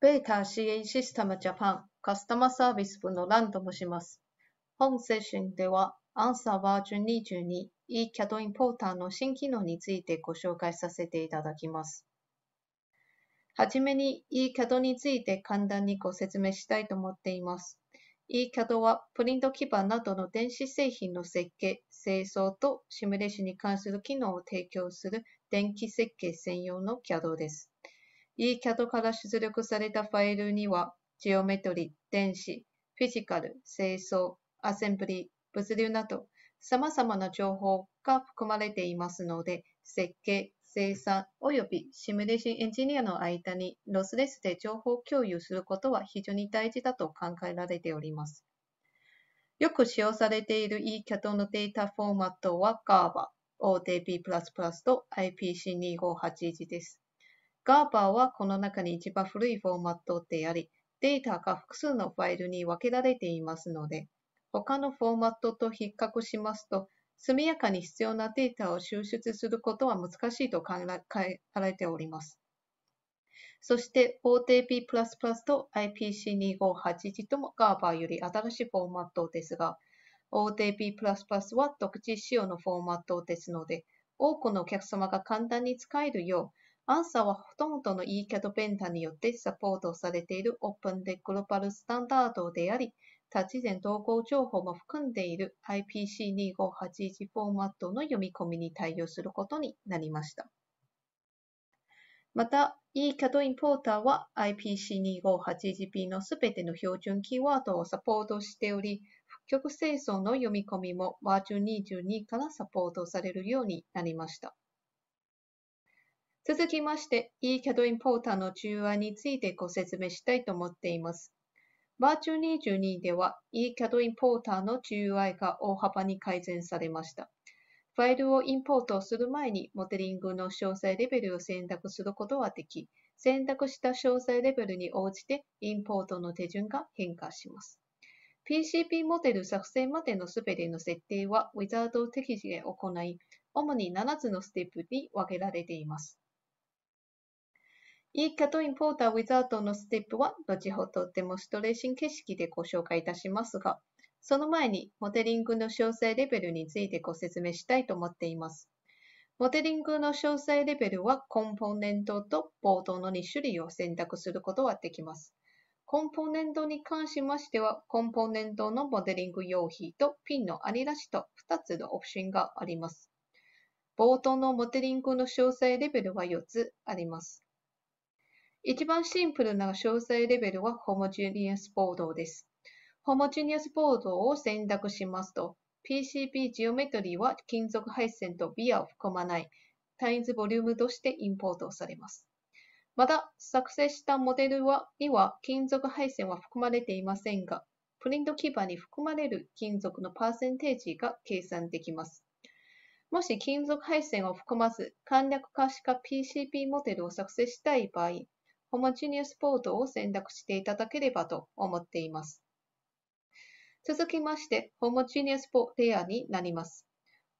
ベータ CA システムジャパンカスタマーサービス部のランと申します。本セッションでは、アンサーバージョン22 eCAD インポーターの新機能についてご紹介させていただきます。はじめに eCAD について簡単にご説明したいと思っています。eCAD はプリント基板などの電子製品の設計、製造とシミュレーションに関する機能を提供する電気設計専用の CAD です。eCAD から出力されたファイルには、ジオメトリ、電子、フィジカル、清掃、アセンブリ、物流など、様々な情報が含まれていますので、設計、生産及びシミュレーションエンジニアの間にロスレスで情報共有することは非常に大事だと考えられております。よく使用されている eCAD のデータフォーマットは GABA、ODP++ と IPC2581 です。ガーバーはこの中に一番古いフォーマットであり、データが複数のファイルに分けられていますので、他のフォーマットと比較しますと、速やかに必要なデータを抽出することは難しいと考えられております。そして OTP++ と IPC258 ともガーバーより新しいフォーマットですが、OTP++ は独自仕様のフォーマットですので、多くのお客様が簡単に使えるよう、アンサーはほとんどの eCAD ベンダーによってサポートされているオープンでグローバルスタンダードであり、多次元統合情報も含んでいる IPC2581 フォーマットの読み込みに対応することになりました。また、eCAD インポーターは IPC2581P のすべての標準キーワードをサポートしており、復曲清掃の読み込みもバージョン22からサポートされるようになりました。続きまして、eCAD インポーターの GUI についてご説明したいと思っています。バーチュ22では eCAD インポーターの GUI が大幅に改善されました。ファイルをインポートする前にモデリングの詳細レベルを選択することはでき、選択した詳細レベルに応じてインポートの手順が変化します。PCP モデル作成までのすべての設定は Wizard 適時で行い、主に7つのステップに分けられています。eCAD インポーターウィザードのステップは後ほどデモンストレーション形式でご紹介いたしますが、その前にモデリングの詳細レベルについてご説明したいと思っています。モデリングの詳細レベルはコンポーネントとボードの2種類を選択することができます。コンポーネントに関しましては、コンポーネントのモデリング用費とピンのあり出しと2つのオプションがあります。冒頭のモデリングの詳細レベルは4つあります。一番シンプルな詳細レベルはホモジュニアスボードです。ホモジュニアスボードを選択しますと、PCB ジオメトリーは金属配線とビアを含まない単一ボリュームとしてインポートされます。また、作成したモデルはには金属配線は含まれていませんが、プリント基板に含まれる金属のパーセンテージが計算できます。もし金属配線を含まず、簡略化した PCB モデルを作成したい場合、ホモジニアスポートを選択していただければと思っています。続きまして、ホモジニアスポレイヤーになります。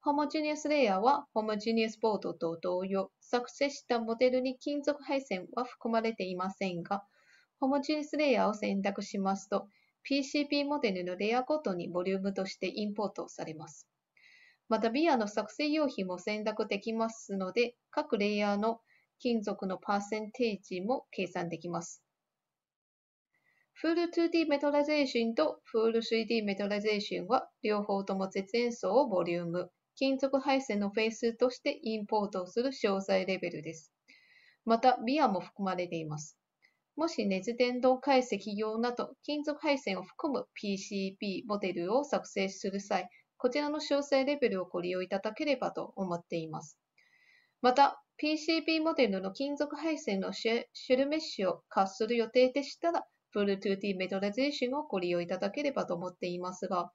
ホモジニアスレイヤーはホモジニアスボードと同様、作成したモデルに金属配線は含まれていませんが、ホモジニアスレイヤーを選択しますと、PCB モデルのレイヤーごとにボリュームとしてインポートされます。また、ビアの作成用品も選択できますので、各レイヤーの金属のパーセンテージも計算できます。フル 2D メタラゼーションとフル 3D メタラゼーションは両方とも絶縁層をボリューム、金属配線のフェースとしてインポートする詳細レベルです。また、ビアも含まれています。もし熱伝導解析用など金属配線を含む PCB モデルを作成する際、こちらの詳細レベルをご利用いただければと思っています。また、PCB モデルの金属配線のシェルメッシュを化する予定でしたら、フル 2D メトラゼーションをご利用いただければと思っていますが、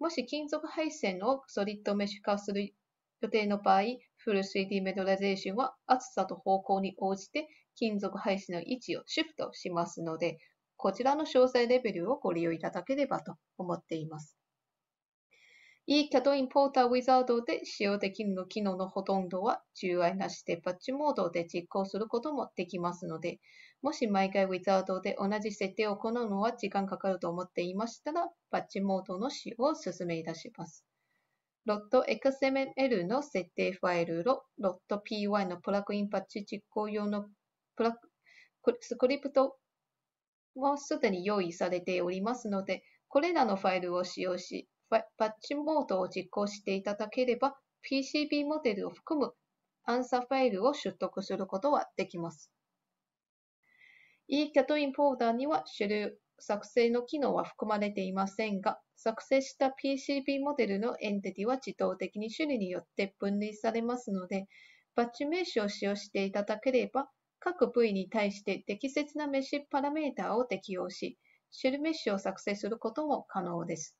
もし金属配線をソリッドメッシュ化する予定の場合、フル 3D メトラゼーションは厚さと方向に応じて金属配線の位置をシフトしますので、こちらの詳細レベルをご利用いただければと思っています。eCAD インポーターウィザードで使用できる機能のほとんどは GUI なしでバッチモードで実行することもできますので、もし毎回 Wizard で同じ設定を行うのは時間かかると思っていましたら、バッチモードの使用をお勧めいたします。.xml の設定ファイルと .py のプラグインパッチ実行用のプラスクリプトもすでに用意されておりますので、これらのファイルを使用し、パッチモードを実行していただければ、PCB モデルを含むアンサーファイルを取得することはできます。eCAT インポーターには種類作成の機能は含まれていませんが、作成した PCB モデルのエンティティは自動的に種類によって分離されますので、バッチメッシュを使用していただければ、各部位に対して適切なメッシュパラメータを適用し、シェルメッシュを作成することも可能です。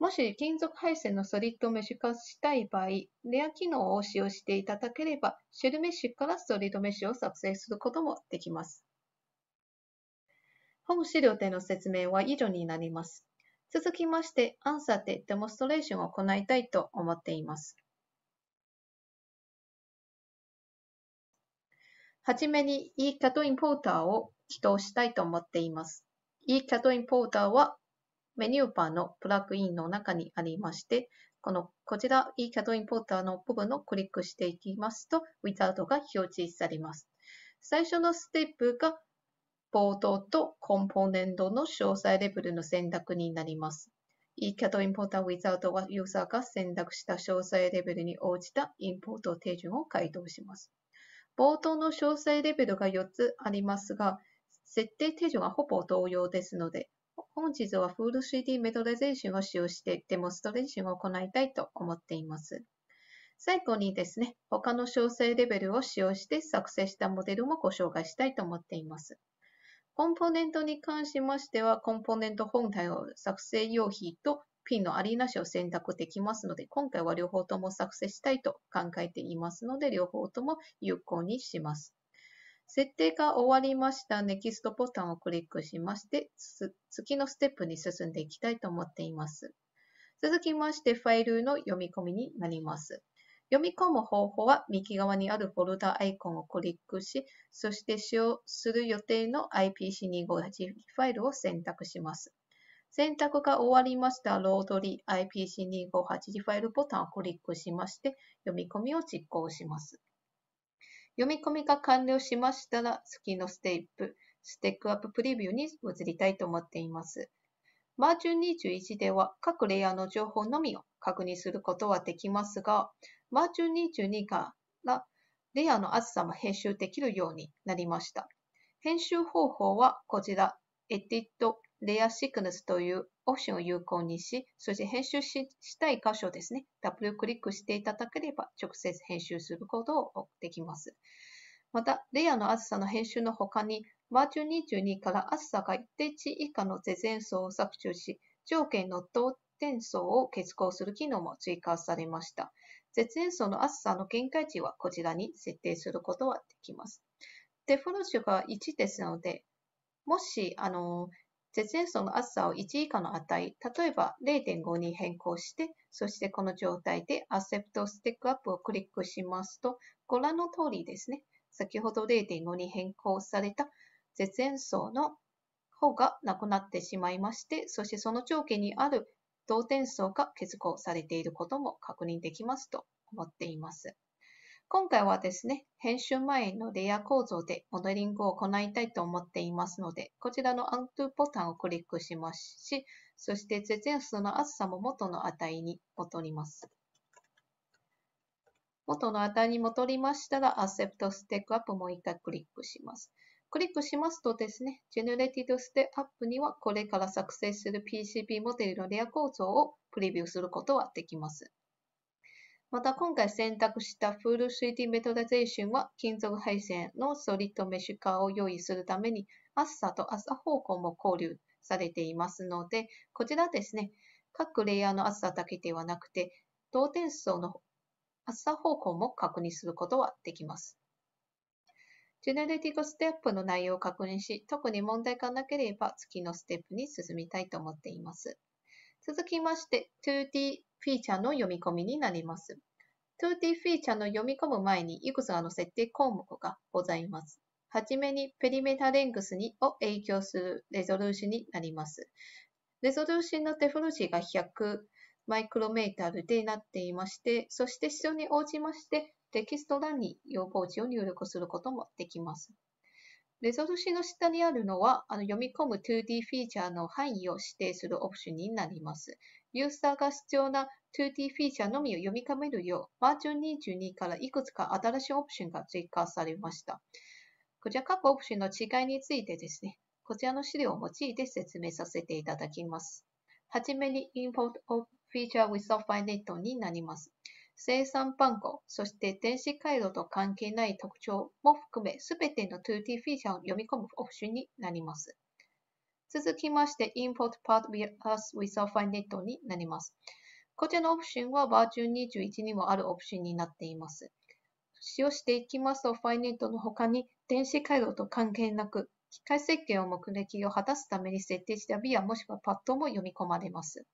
もし金属配線のソリッドメッシュ化したい場合、レア機能を使用していただければ、シェルメッシュからソリッドメッシュを作成することもできます。本資料での説明は以上になります。続きまして、 ANSAでデモンストレーションを行いたいと思っています。はじめに eCAD インポーターを起動したいと思っています。eCAD インポーターはメニューバーのプラグインの中にありまして、このこちら eCAD インポーターの部分をクリックしていきますと、Wizard が表示されます。最初のステップがポートとコンポーネントの詳細レベルの選択になります。eCAD インポーター Wizard はユーザーが選択した詳細レベルに応じたインポート手順を回答します。冒頭の詳細レベルが4つありますが、設定手順はほぼ同様ですので、本日は Full 3D メトラゼーションを使用してデモンストレーションを行いたいと思っています。最後にですね、他の詳細レベルを使用して作成したモデルもご紹介したいと思っています。コンポーネントに関しましては、コンポーネント本体を作成用費とピンのありなしを選択できますので、今回は両方とも作成したいと考えていますので、両方とも有効にします。設定が終わりました NEXT ボタンをクリックしまして、次のステップに進んでいきたいと思っています。続きまして、ファイルの読み込みになります。読み込む方法は右側にあるフォルダアイコンをクリックし、そして使用する予定の IPC258 ファイルを選択します。選択が終わりましたロードリ IPC258 ファイルボタンをクリックしまして、読み込みを実行します。読み込みが完了しましたら、次のステップ、ステックアッププレビューに移りたいと思っています。マージュン21では各レイヤーの情報のみを確認することはできますが、マーチュン22からレイヤーの厚さも編集できるようになりました。編集方法はこちら、エディット Edit Layer Sequence というオプションを有効にし、そして編集したい箇所ですね、ダブルクリックしていただければ直接編集することができます。また、レイヤーの厚さの編集の他に、マーチュ22から厚さが一定値以下の絶縁層を削除し、条件の同点層を結合する機能も追加されました。絶縁層の厚さの限界値はこちらに設定することはできます。デフォルトが1ですので、もし、あの、絶縁層の厚さを1以下の値、例えば0.5に変更して、そしてこの状態で Accept Stack Up をクリックしますと、ご覧の通りですね、先ほど0.5に変更された絶縁層の方がなくなってしまいまして、そしてその条件にある同点層が結合されていることも確認できますと思っています。今回はですね、編集前のレイヤー構造でモデリングを行いたいと思っていますので、こちらの Undo ボタンをクリックしますし、そして絶縁数の厚さも元の値に戻ります。元の値に戻りましたら、Accept Step Up もう一回クリックします。クリックしますとですね、Generated Step Up にはこれから作成する PCB モデルのレア構造をプレビューすることはできます。また今回選択した Full 3D メトラゼーションは金属配線のソリッドメッシュ化を用意するために厚さと厚さ方向も考慮されていますので、こちらですね、各レイヤーの厚さだけではなくて、同点層の厚さ方向も確認することはできます。ジェネレティブステップの内容を確認し、特に問題がなければ次のステップに進みたいと思っています。続きまして、2D フィーチャーの読み込みになります。2D フィーチャーの読み込む前にいくつかの設定項目がございます。はじめにペリメータレングスにを影響するレゾリューションになります。レゾリューションのテフロジーが100マイクロメータルでなっていまして、そして必要に応じましてテキスト欄に要望値を入力することもできます。レゾルーシの下にあるのは、あの読み込む 2D フィーチャーの範囲を指定するオプションになります。ユーザーが必要な 2D フィーチャーのみを読み込めるよう、バージョン22からいくつか新しいオプションが追加されました。こちら各オプションの違いについてですね、こちらの資料を用いて説明させていただきます。はじめに Import of Feature with Software Net になります。生産番号、そして電子回路と関係ない特徴も含め、すべての 2D フィーチャーを読み込むオプションになります。続きまして、Import Part with Software Net になります。こちらのオプションはバージョン21にもあるオプションになっています。使用していきますと、ファイネットの他に電子回路と関係なく、機械設計を目的を果たすために設定したビアもしくはパッドも読み込まれます。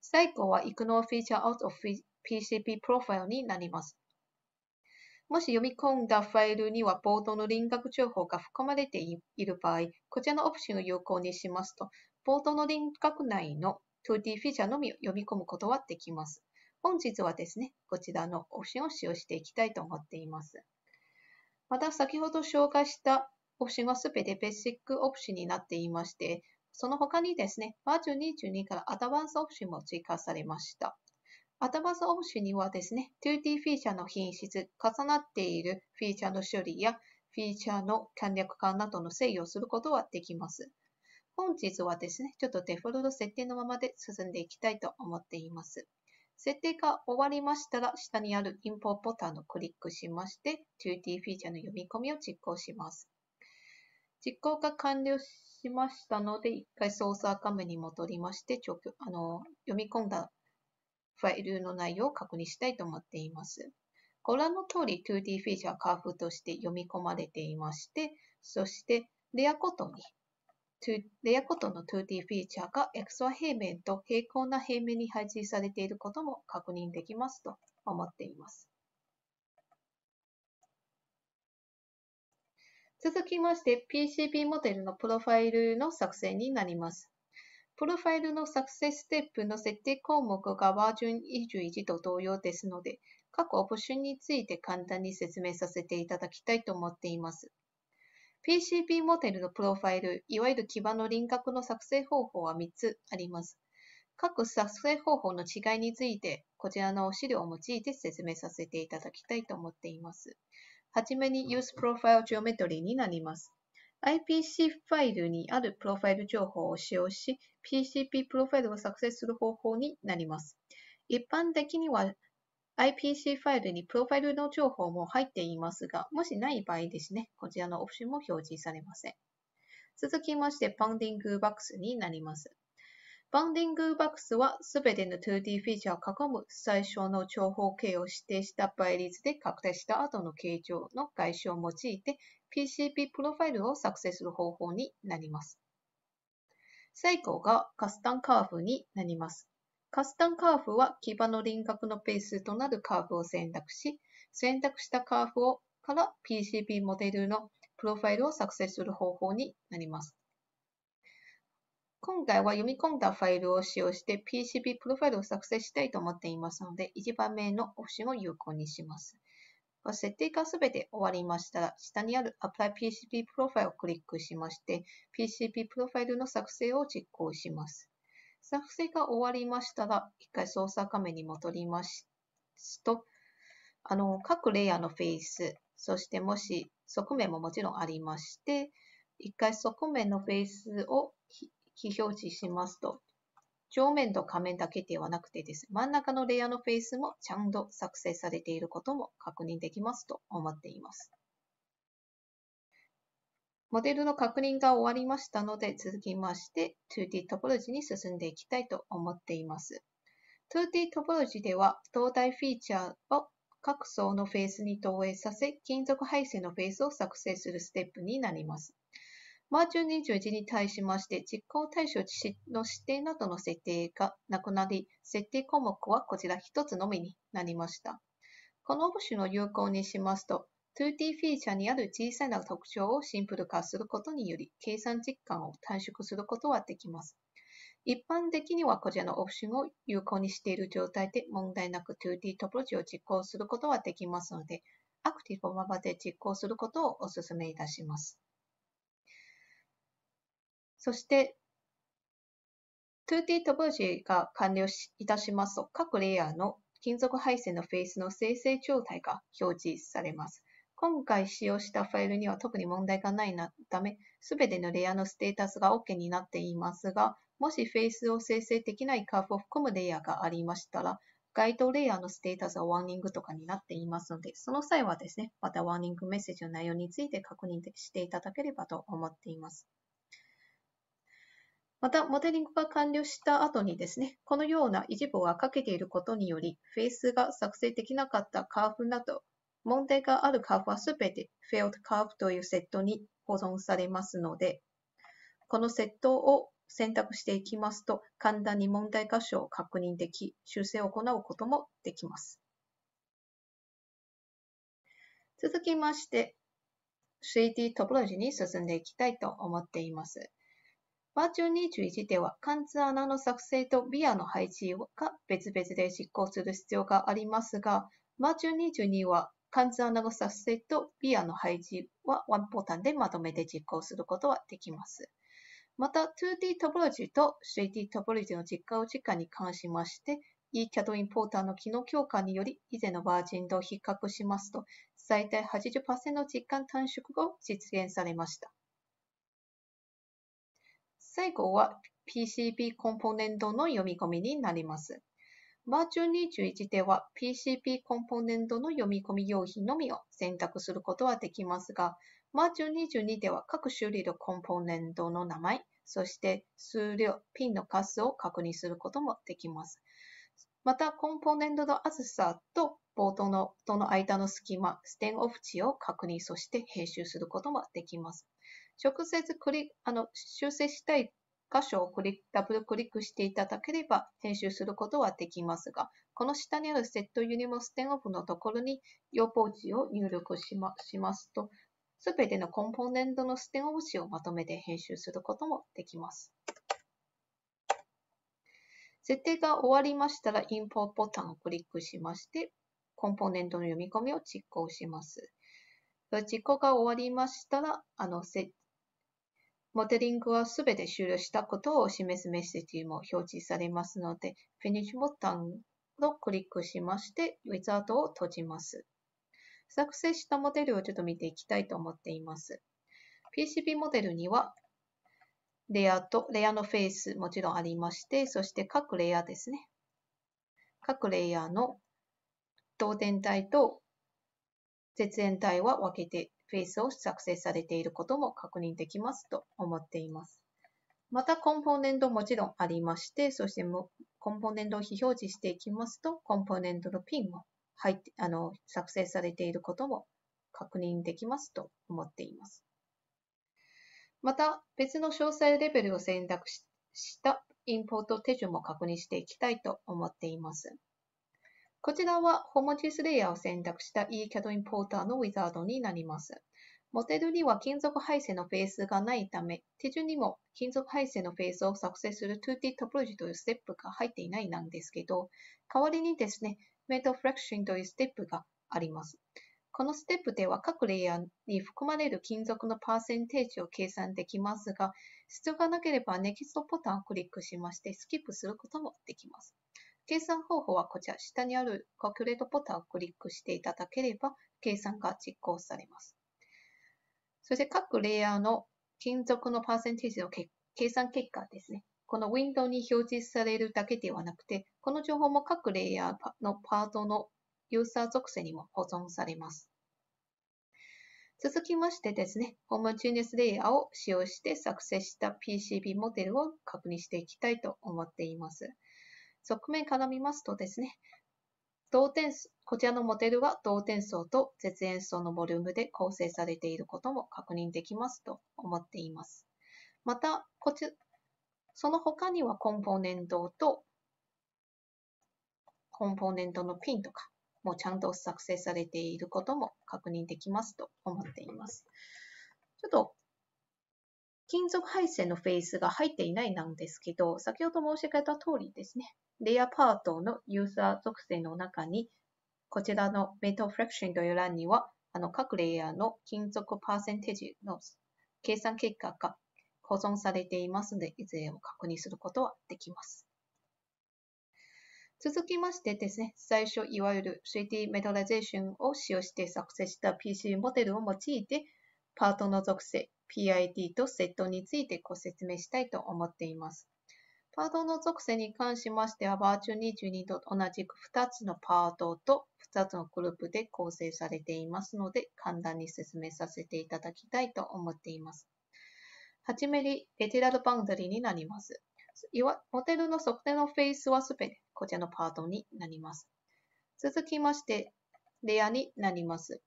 最後は Ignore Feature Out of PCP プロファイルになります。もし読み込んだファイルには冒頭の輪郭情報が含まれている場合、こちらのオプションを有効にしますと、冒頭の輪郭内の 2D フィーチャーのみを読み込むことはできます。本日はですね、こちらのオプションを使用していきたいと思っています。また、先ほど紹介したオプションはすべてベーシックオプションになっていまして、その他にですね、バージョン22からアドバンスオプションも追加されました。アドバンスオプションにはですね、2D フィーチャーの品質、重なっているフィーチャーの処理やフィーチャーの簡略化などの制御をすることはできます。本日はですね、ちょっとデフォルト設定のままで進んでいきたいと思っています。設定が終わりましたら、下にあるインポーボタンをクリックしまして、2D フィーチャーの読み込みを実行します。実行が完了しましたので、一回操作画面に戻りまして、あの読み込んだファイルの内容を確認したいと思っています。ご覧の通り 2D フィーチャーカーフとして読み込まれていまして、そしてレアごとに、レアごとの 2D フィーチャーが XY 平面と平行な平面に配置されていることも確認できますと思っています。続きまして PCB モデルのプロファイルの作成になります。プロファイルの作成ステップの設定項目がバージョン21と同様ですので、各オプションについて簡単に説明させていただきたいと思っています。PCB モデルのプロファイル、いわゆる基盤の輪郭の作成方法は3つあります。各作成方法の違いについて、こちらの資料を用いて説明させていただきたいと思っています。はじめに Use Profile Geometry になります。IPC ファイルにあるプロファイル情報を使用し、PCP プロファイルを作成する方法になります。一般的には IPC ファイルにプロファイルの情報も入っていますが、もしない場合ですね、こちらのオプションも表示されません。続きまして、バンディングバックスになります。バンディングバックスはすべての 2D フィーチャーを囲む最小の長方形を指定した倍率で拡大した後の形状の外象を用いて PCP プロファイルを作成する方法になります。最後がカスタムカーブになります。カスタムカーブは基盤の輪郭のベースとなるカーブを選択し、選択したカーブをから PCP モデルのプロファイルを作成する方法になります。今回は読み込んだファイルを使用して PCB プロファイルを作成したいと思っていますので、1番目のオプションを有効にします。設定がすべて終わりましたら、下にある Apply PCB Profile をクリックしまして、PCB プロファイルの作成を実行します。作成が終わりましたら、一回操作画面に戻りますと、あの、各レイヤーのフェイス、そしてもし側面ももちろんありまして、一回側面のフェイスを非表示しますと、上面と下面だけではなくてです、真ん中のレイヤーのフェイスもちゃんと作成されていることも確認できますと思っています。モデルの確認が終わりましたので、続きまして 2D トポロジーに進んでいきたいと思っています。2D トポロジーでは、2D フィーチャーを各層のフェイスに投影させ、金属配線のフェイスを作成するステップになります。バージョン21に対しまして、実行対象の指定などの設定がなくなり、設定項目はこちら1つのみになりました。このオプションを有効にしますと、2D フィーチャーにある小さな特徴をシンプル化することにより、計算時間を短縮することはできます。一般的にはこちらのオプションを有効にしている状態で問題なく 2D トポロジーを実行することはできますので、アクティブままで実行することをお勧めいたします。そして、2D トポロジが完了いたしますと、各レイヤーの金属配線のフェースの生成状態が表示されます。今回使用したファイルには特に問題がないため、すべてのレイヤーのステータスが OK になっていますが、もしフェイスを生成できないカーブを含むレイヤーがありましたら、該当レイヤーのステータスはワーニングとかになっていますので、その際はですね、またワーニングメッセージの内容について確認していただければと思っています。また、モデリングが完了した後にですね、このような一部がかけていることにより、フェイスが作成できなかったカーブなど、問題があるカーブはすべて failed curve というセットに保存されますので、このセットを選択していきますと、簡単に問題箇所を確認でき、修正を行うこともできます。続きまして、3D トポロジーに進んでいきたいと思っています。バーチャル21では、貫通穴の作成とビアの配置が別々で実行する必要がありますが、バーチャル22は貫通穴の作成とビアの配置はワンボタンでまとめて実行することはできます。また、2D トポロジーと 3D トポロジーの実化を時間に関しまして、eCAD インポーターの機能強化により、以前のバージンと比較しますと、最大80%の実感短縮が実現されました。最後は PCB コンポーネントの読み込みになります。バーチャル21では PCB コンポーネントの読み込み用品のみを選択することはできますが、マーチュ22では各種類のコンポーネントの名前、そして数量、ピンの数を確認することもできます。また、コンポーネントの厚さとボートのとの間の隙間、ステンオフ値を確認、そして編集することもできます。直接クリあの修正したい箇所をクリダブルクリックしていただければ編集することはできますが、この下にあるセットユニモステンオフのところに要ポーチを入力しましますと、すべてのコンポーネントのステンオブ詞をまとめて編集することもできます。設定が終わりましたら、インポーボタンをクリックしまして、コンポーネントの読み込みを実行します。実行が終わりましたら、あの、モデリングはすべて終了したことを示すメッセージも表示されますので、フィニッシュボタンをクリックしまして、ウィザードを閉じます。作成したモデルをちょっと見ていきたいと思っています。PCB モデルには、レイヤーと、レイヤーのフェイスもちろんありまして、そして各レイヤーですね。各レイヤーの導電体と絶縁体は分けてフェイスを作成されていることも確認できますと思っています。また、コンポーネントもちろんありまして、そしてコンポーネントを非表示していきますと、コンポーネントのピンも入って、あの、作成されていることも確認できますと思っています。また、別の詳細レベルを選択したインポート手順も確認していきたいと思っています。こちらはホモジスレイヤーを選択した eCAD インポーターのウィザードになります。モデルには金属配線のフェースがないため、手順にも金属配線のフェースを作成する 2D トポロジーというステップが入っていないなんですけど、代わりにですね、メタフラクションというステップがあります。このステップでは各レイヤーに含まれる金属のパーセンテージを計算できますが、必要がなければネキストボタンをクリックしましてスキップすることもできます。計算方法はこちら、下にあるカキュレートボタンをクリックしていただければ計算が実行されます。そして各レイヤーの金属のパーセンテージの計算結果ですね。このウィンドウに表示されるだけではなくて、この情報も各レイヤーのパートのユーザー属性にも保存されます。続きましてですね、ホモジニアスレイヤーを使用して作成した PCB モデルを確認していきたいと思っています。側面から見ますとですね、同点こちらのモデルは同点層と絶縁層のボリュームで構成されていることも確認できますと思っています。また、こちその他にはコンポーネントとコンポーネントのピンとかもちゃんと作成されていることも確認できますと思っています。ちょっと金属配線のフェースが入っていないなんですけど、先ほど申し上げた通りですね、レイヤーパートのユーザー属性の中に、こちらのメタルフラクションという欄には、あの各レイヤーの金属パーセンテージの計算結果が保存されていますので、いずれを確認することはできます。続きましてですね、最初いわゆる 3D メタライゼーションを使用して作成した PC モデルを用いて、パートの属性、PID とセットについてご説明したいと思っています。パートの属性に関しましては、バーチュ22と同じく2つのパートと2つのグループで構成されていますので、簡単に説明させていただきたいと思っています。はじめに、レテラルバウンダリーになります。モデルの測定のフェイスはすべてこちらのパートになります。続きまして、レアになります。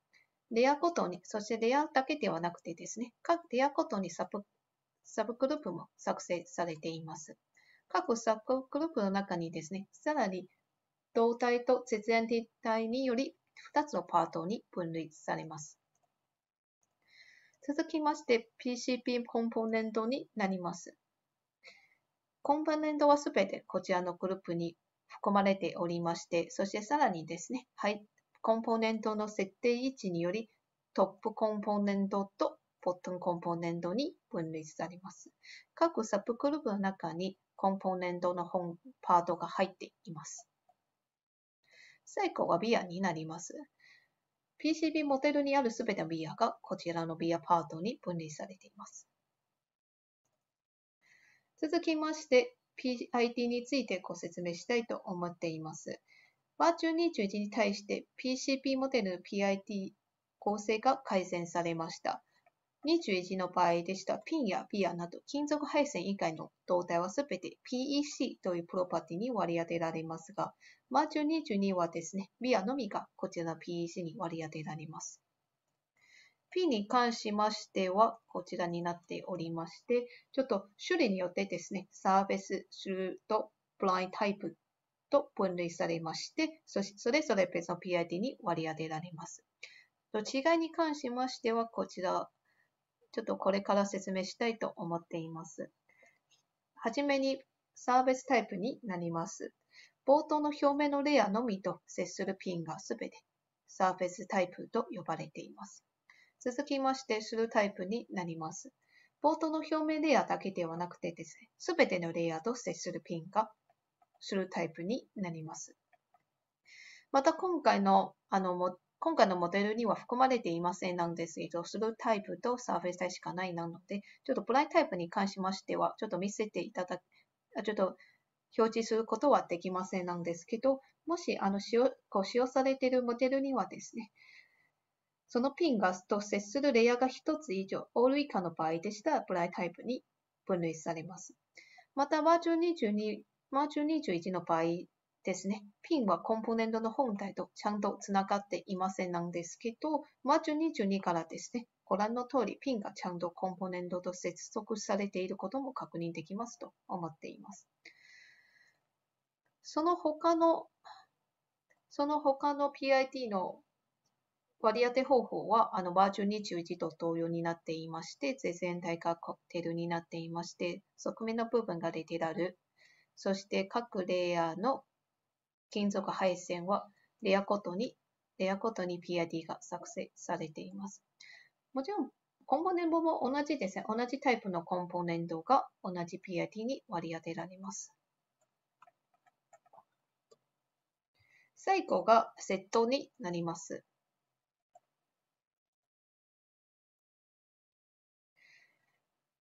レアごとに、そしてレアだけではなくてですね、各レアごとにサブサブグループも作成されています。各サブグループの中にですね、さらに動体と絶縁体により2つのパートに分類されます。続きまして PCP コンポーネントになります。コンポーネントはすべてこちらのグループに含まれておりまして、そしてさらにですね、はい、コンポーネントの設定位置によりトップコンポーネントとボットムコンポーネントに分類されます。各サブグループの中にコンポーネントの本パートが入っています。最後はビアになります。PCB モデルにあるすべてのビアがこちらのビアパートに分類されています。続きまして、PIT についてご説明したいと思っています。バーチュ21に対して PCP モデルの PIT 構成が改善されました。21の場合でした。ピンやビアなど金属配線以外の胴体はすべて PEC というプロパティに割り当てられますが、マーチュ22はですね、ビアのみがこちらの PEC に割り当てられます。P に関しましては、こちらになっておりまして、ちょっと種類によってですね、サービス、シュルとブラインタイプと分類されまして、そしてそれぞれ別の PID に割り当てられます。違いに関しましては、こちら、ちょっとこれから説明したいと思っています。はじめにサービスタイプになります。冒頭の表面のレアのみと接するピンがすべてサーフェスタイプと呼ばれています。続きまして、するタイプになります。冒頭の表面レイヤーだけではなくてですね、すべてのレイヤーと接するピンがするタイプになります。また今回のあの今回のモデルには含まれていませんなんですけど、スルータイプとサーフェスタイプしかないなので、ちょっとプライタイプに関しましては、ちょっと見せていただき、ちょっと表示することはできませんなんですけど、もしあの使用こう使用されているモデルにはですね、そのピンがと接するレイヤーが1つ以上、オール以下の場合でしたら、プライタイプに分類されます。また、バーチュ22、バーチュ21の場合ですね、ピンはコンポーネントの本体とちゃんとつながっていませんなんですけど、バーチュ22からですね、ご覧の通り、ピンがちゃんとコンポーネントと接続されていることも確認できますと思っています。その他の、その他の PIT の割り当て方法は、あの、バーチュ21と同様になっていまして、全体がコテルになっていまして、側面の部分がレテラル、そして各レイヤーの金属配線は、レアごとに、レアごとに PID が作成されています。もちろん、コンポーネントも同じですね。同じタイプのコンポーネントが同じ PID に割り当てられます。最後がセットになります。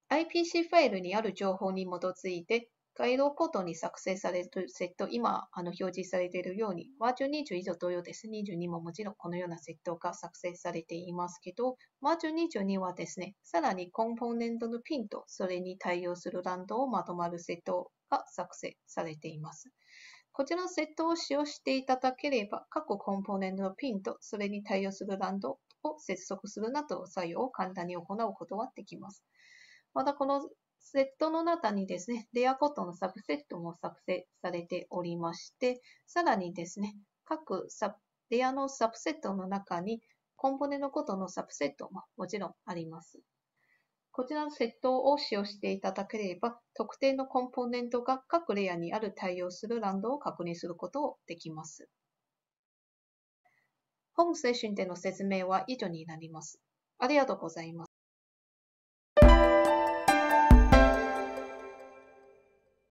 IPC ファイルにある情報に基づいて、回路ごとに作成されるセット、今あの表示されているように、バーチュ20以上同様です。22ももちろんこのようなセットが作成されていますけど、バーチュ22はですね、さらにコンポーネントのピンとそれに対応するランドをまとまるセットが作成されています。こちらのセットを使用していただければ、各コンポーネントのピンとそれに対応するランドを接続するなど作用を簡単に行うことができます。またこのセットの中にですね、レアごとのサブセットも作成されておりまして、さらにですね、各サレアのサブセットの中にコンポーネントごとのサブセットももちろんあります。こちらのセットを使用していただければ、特定のコンポーネントが各レイヤーにある対応するランドを確認することをできます。本セッションでの説明は以上になります。ありがとうございます。